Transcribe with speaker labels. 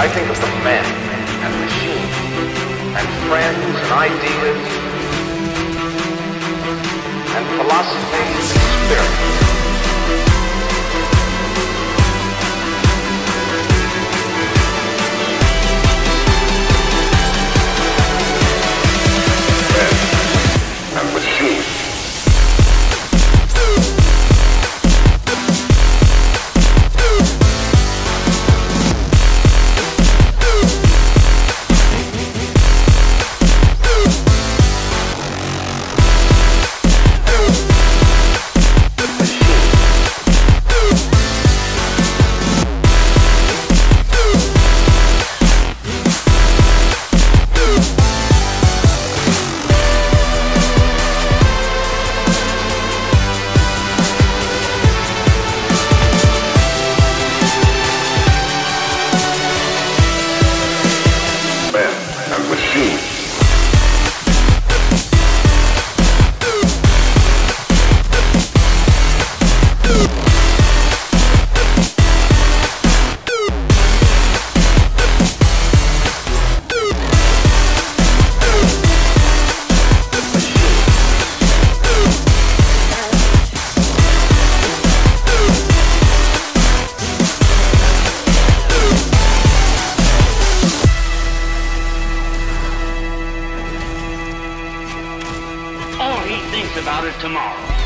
Speaker 1: I think of the men and machines and friends and ideas and philosophies and.
Speaker 2: About it tomorrow.